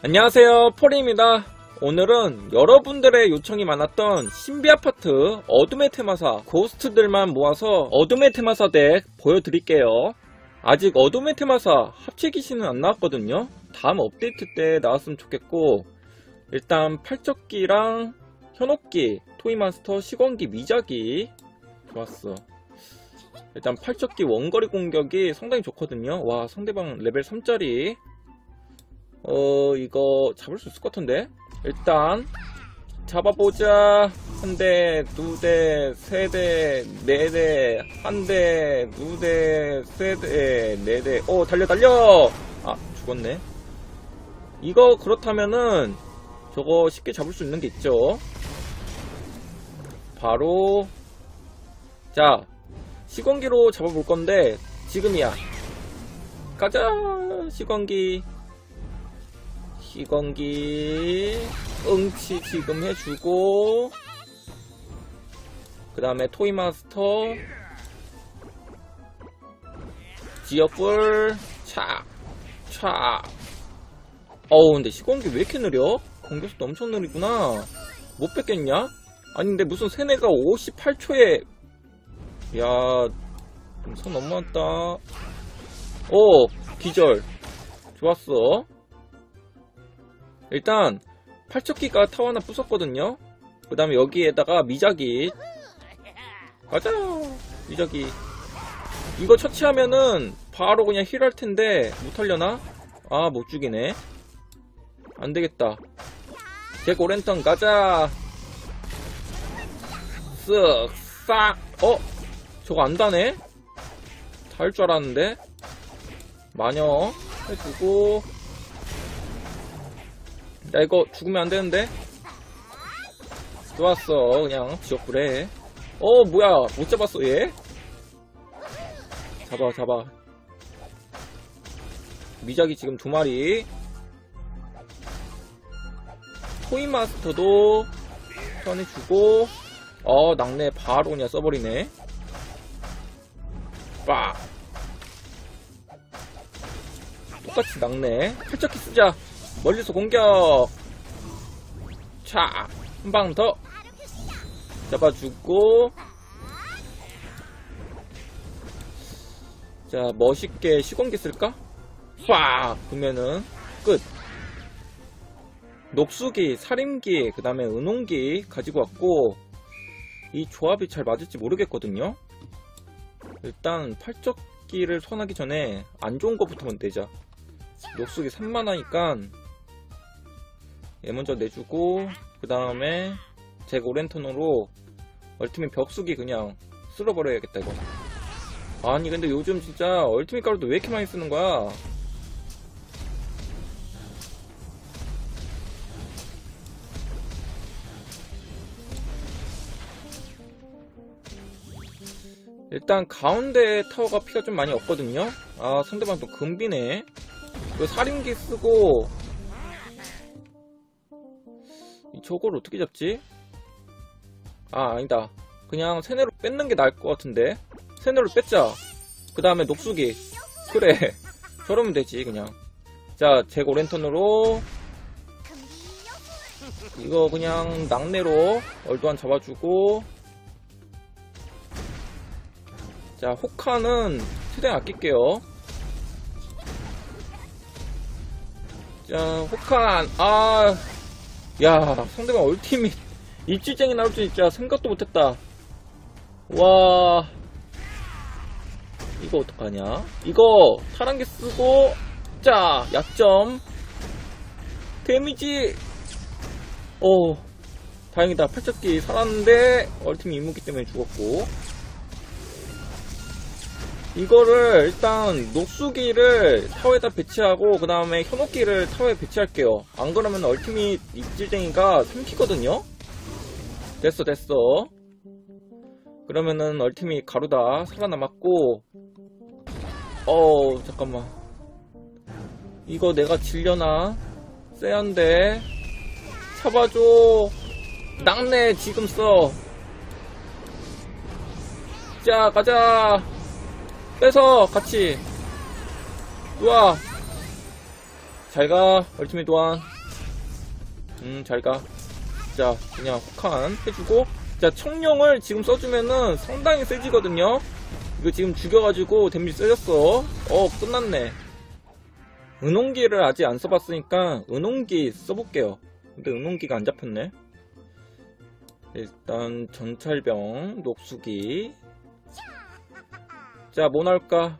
안녕하세요 포리입니다. 오늘은 여러분들의 요청이 많았던 신비 아파트 어둠의 퇴마사 ghost들만 모아서 어둠의 퇴마사 deck 보여드릴게요. 아직 어둠의 퇴마사 합체 귀신은 안 나왔거든요. 다음 업데이트 때 나왔으면 좋겠고 일단 팔척귀랑 현옥귀 토이마스터 시건기 미자기 좋았어. 일단 팔척귀 원거리 공격이 상당히 좋거든요. 와 상대방 레벨 3짜리 어 이거 잡을 수 있을 것 같은데 일단 잡아보자 한 대, 두 대, 세 대, 네 대, 한 대, 두 대, 세 대, 네 대. 어 달려 달려. 아 죽었네. 이거 그렇다면은 저거 쉽게 잡을 수 있는 게 있죠. 바로 자 시건기로 잡아볼 건데 지금이야. 가자 시건기. 시건기 응치 지금 해주고 그 다음에 토이마스터 지역불 촥촥 어우 근데 시건기 왜 이렇게 느려? 공격수도 엄청 느리구나. 못 뺏겠냐? 아니 근데 무슨 세네가 58초에. 야선 넘어왔다. 오 기절. 좋았어 일단 팔척기가 타워 하나 부쉈거든요. 그 다음에 여기에다가 미자기 가자. 미자기 이거 처치하면은 바로 그냥 힐할 텐데 못하려나? 아 못 죽이네. 안되겠다. 잭 오랜턴 가자. 쓱 싹. 어? 저거 안다네? 달줄 알았는데. 마녀 해주고 야 이거 죽으면 안 되는데? 좋았어 그냥 지역불에. 어 뭐야 못 잡았어 얘? 잡아 잡아. 미작이 지금 두 마리. 토이마스터도 선해주고 어 낙내 바로 그냥 써버리네. 빡. 똑같이 낙내 팔짝기 쓰자 멀리서 공격. 차 한 방 더. 잡아주고. 자 멋있게 시공기 쓸까? 팍! 그러면은 끝. 녹수기, 살인기, 그 다음에 은홍기 가지고 왔고 이 조합이 잘 맞을지 모르겠거든요. 일단 팔적기를 손하기 전에 안 좋은 거부터 내자. 녹수기 3만화니까 얘 먼저 내주고 그 다음에 제 오랜턴으로 얼티밋 벽수기 그냥 쓸어버려야겠다 이거. 아니 근데 요즘 진짜 얼티밋 가루도 왜 이렇게 많이 쓰는 거야? 일단 가운데 타워가 피가 좀 많이 없거든요? 아 상대방 또 금비네. 이거 살인기 쓰고 저걸 어떻게 잡지? 아 아니다. 그냥 세네로 뺏는 게 나을 것 같은데. 세네로 뺏자. 그 다음에 녹수기. 그래. 저러면 되지 그냥. 자 제고 랜턴으로. 이거 그냥 낙내로 얼도안 잡아주고. 자 호카는 최대한 아낄게요. 자 호칸 아 야, 상대방 얼티밋 입질쟁이 나올 줄 진짜 생각도 못했다. 와, 이거 어떡하냐? 이거 파란개 쓰고, 자, 약점. 데미지, 오, 다행이다. 팔척기 살았는데, 얼티밋 임무기 때문에 죽었고. 이거를 일단 녹수기를 타워에다 배치하고 그 다음에 현혹기를 타워에 배치할게요. 안 그러면 얼티밋 입질쟁이가 삼키거든요? 됐어 됐어. 그러면은 얼티밋 가루다 살아남았고. 어우 잠깐만. 이거 내가 질려나? 쎄한데. 잡아줘. 낙내 지금 써. 자 가자 빼서 같이. 우와. 잘가 얼티밋 도안. 음 잘 가. 자 그냥 혹한 해주고. 자 청룡을 지금 써주면은 상당히 세지거든요. 이거 지금 죽여가지고 데미지 세졌어. 어 끝났네. 은홍기를 아직 안 써봤으니까 은홍기 써볼게요. 근데 은홍기가 안 잡혔네. 일단 전찰병 녹수기 자 뭐 나올까?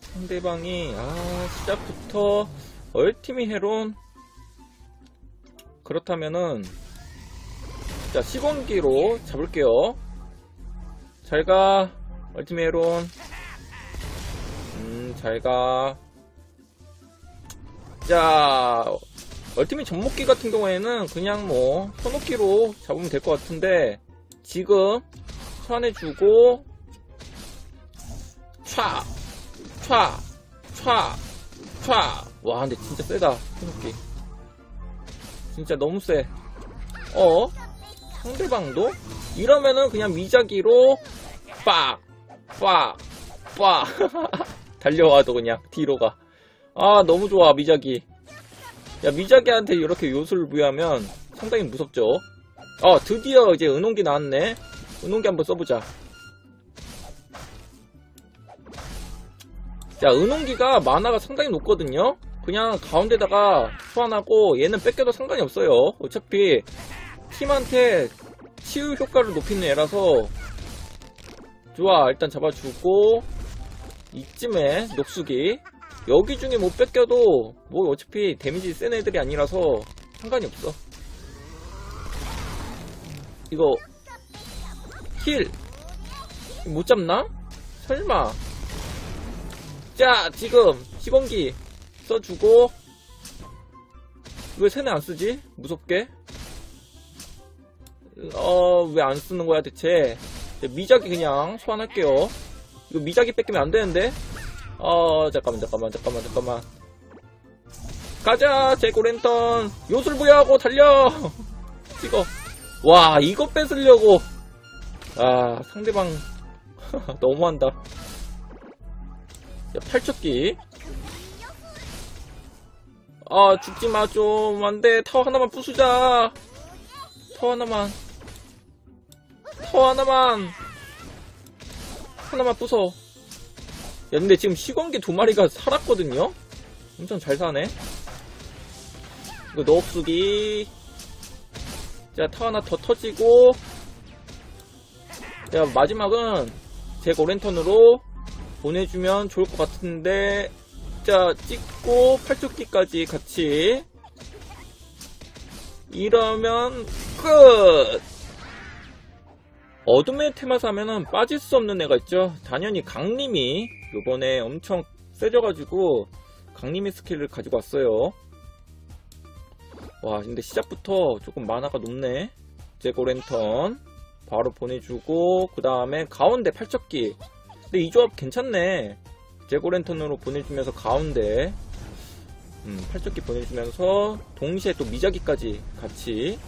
상대방이 아 시작부터 얼티미 헤론 그렇다면은 자 시공기로 잡을게요. 잘 가. 얼티미 헤론 음 잘 가. 자 얼티밋 접목기 같은 경우에는 그냥 뭐 손목기로 잡으면 될 것 같은데 지금 소환해주고 촤 촤, 촤, 촤. 와, 근데 진짜 세다. 손목기. 진짜 너무 세. 어? 상대방도? 이러면은 그냥 미자기로 빡, 빡, 빡. 달려와도 그냥 뒤로 가. 아, 너무 좋아, 미자기. 야, 미자기한테 이렇게 요술을 부여하면 상당히 무섭죠? 어, 드디어 이제 은홍기 나왔네. 은홍기 한번 써보자. 자, 은홍기가 만화가 상당히 높거든요? 그냥 가운데다가 소환하고 얘는 뺏겨도 상관이 없어요. 어차피 팀한테 치유 효과를 높이는 애라서 좋아, 일단 잡아주고 이쯤에 녹수기 여기 중에 못 뺏겨도 뭐 어차피 데미지 센 애들이 아니라서 상관이 없어. 이거 힐 못 잡나? 설마 자 지금 시공기 써주고 왜 세네 안 쓰지? 무섭게? 어 왜 안 쓰는 거야 대체? 미자기 그냥 소환할게요. 이거 미자기 뺏기면 안 되는데? 어 잠깐만 잠깐만 잠깐만 잠깐만. 가자 잭오랜턴. 요술 부여하고 달려! 찍어 와 이거 뺏으려고. 아 상대방 너무한다 야, 팔척귀. 아, 죽지마, 좀. 안 돼. 타워 하나만 부수자. 타워 하나만. 타워 하나만. 하나만 부숴. 야, 근데 지금 시건기 두 마리가 살았거든요? 엄청 잘 사네. 이거 넣업수기. 자, 타워 하나 더 터지고. 야, 마지막은 제 고랜턴으로 보내주면 좋을 것 같은데 자 찍고 팔뚝기까지 같이. 이러면 끝! 어둠의 퇴마사 하면은 빠질 수 없는 애가 있죠. 당연히 강림이 요번에 엄청 세져가지고 강림이 skill을 가지고 왔어요. 와 근데 시작부터 조금 마나가 높네. 잭오랜턴 바로 보내주고 그 다음에 가운데 팔척귀 근데 이 조합 괜찮네. 잭오랜턴으로 보내주면서 가운데 음, 팔척귀 보내주면서 동시에 또 미자기까지 같이.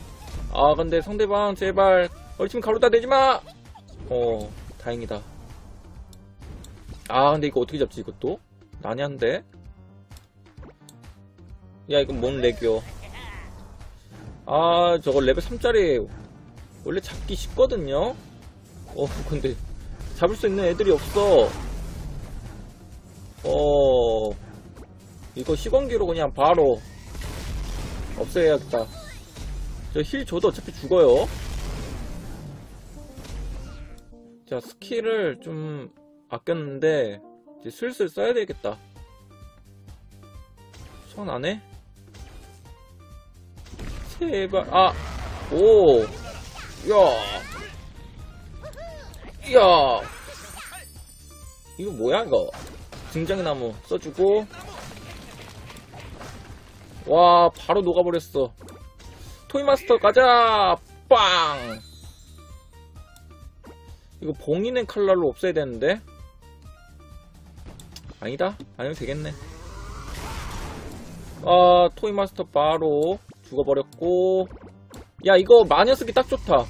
아 근데 상대방 제발 얼침 가로다 내지마! 어 다행이다. 아 근데 이거 어떻게 잡지 이것도? 난해한데? 야 이건 뭔 렉이요 아 저거 레벨 3짜리 원래 잡기 쉽거든요? 어 근데 잡을 수 있는 애들이 없어. 어, 이거 시건기로 그냥 바로 없애야겠다. 저 heal 줘도 어차피 죽어요. 자, skill을 좀 아꼈는데, 이제 슬슬 써야 되겠다. 소환해? 제발, 아, 오, 야, 이야. 이거 뭐야 이거? 등장나무 써주고. 와 바로 녹아버렸어. 토이마스터 가자! 빵! 이거 봉인의 칼날로 없애야 되는데? 아니다? 아니면 되겠네. 아 토이마스터 바로 죽어버렸고. 야 이거 마녀 쓰기 딱 좋다.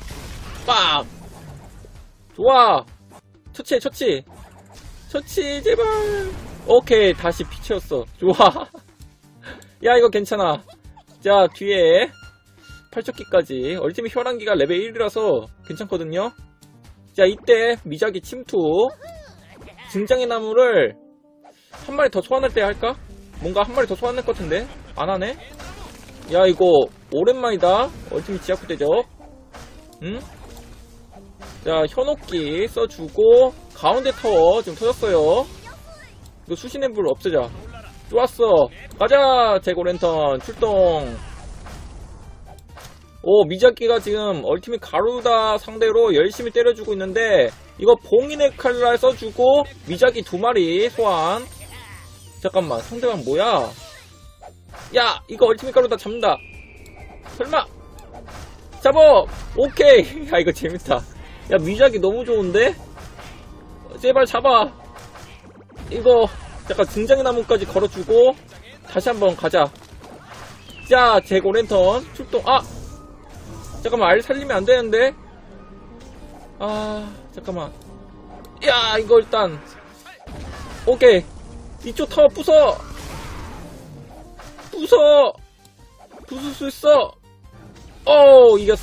빵 좋아 처치해 처치. 처치 제발. 오케이 다시 피 채웠어. 좋아 야 이거 괜찮아. 자 뒤에 팔척귀까지. ultimate 혈안귀가 레벨 1이라서 괜찮거든요. 자 이때 미자기 침투. 등장의 나무를 한 마리 더 소환할 때 할까? 뭔가 한 마리 더 소환할 것 같은데? 안 하네? 야 이거 오랜만이다. ultimate 지하국 대적 응? 자 현옥귀 써주고 가운데 타워 지금 터졌어요. 이거 수신의 불 없애자. 좋았어. 가자 제고 랜턴 출동. 오 미자키가 지금 얼티밋 가루다 상대로 열심히 때려주고 있는데 이거 봉인의 칼날 써주고 미자키 두 마리 소환. 잠깐만 상대방 뭐야? 야 이거 얼티밋 가루다 잡는다. 설마. 잡어! 오케이. 야 이거 재밌다 야 미자키 너무 좋은데? 제발 잡아. 이거 잠깐 등장의 나무까지 걸어주고 다시 한번 가자. 자 제고 랜턴 출동. 아! 잠깐만 알 살리면 안 되는데? 아 잠깐만. 야 이거 일단. 오케이. 이쪽 타워 부숴! 부숴! 부술 수 있어! 오 이겼어